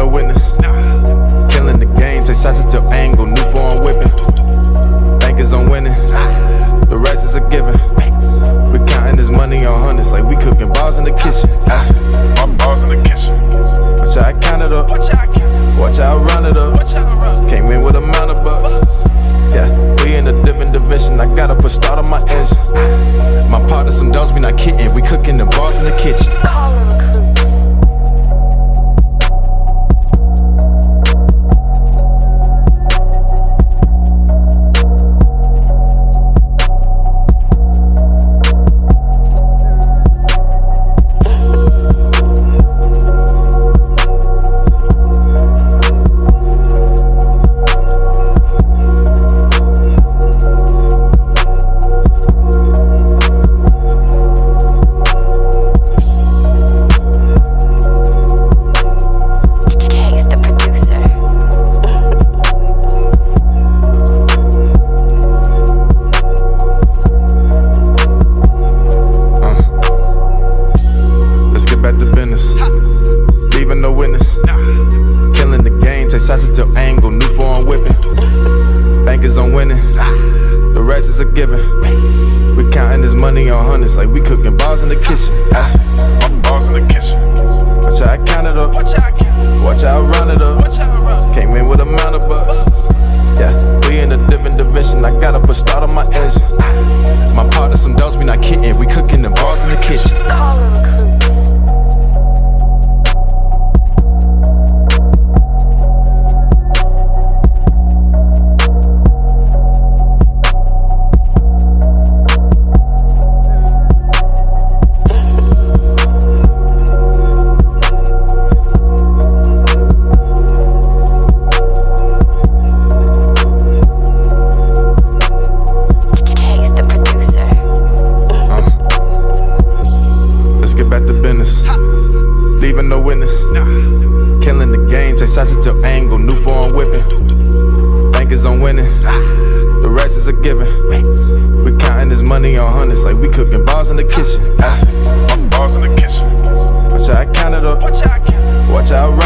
no witness. Killing the game, take shots at your angle, new form whipping. Bankers on winning, the rest are a given. We counting this money on hundreds, like we cooking balls in the kitchen. Ah. My balls in the kitchen. Watch how I count it up. Watch how I run it up. Came in with a mountain of bucks. Yeah, we in a different division. I gotta put start on my engine. My partner some dogs, we not kidding. We cooking the balls in the kitchen. A given. We counting this money on hundreds like we cooking bars in the kitchen. Ah, Balls in the kitchen. shots at your angle, new form whipping. Bankers on winning, the rest is a given. We counting this money on hundreds like we cooking balls in the kitchen. Ah. Balls in the kitchen. Watch out, I count it up. Watch out,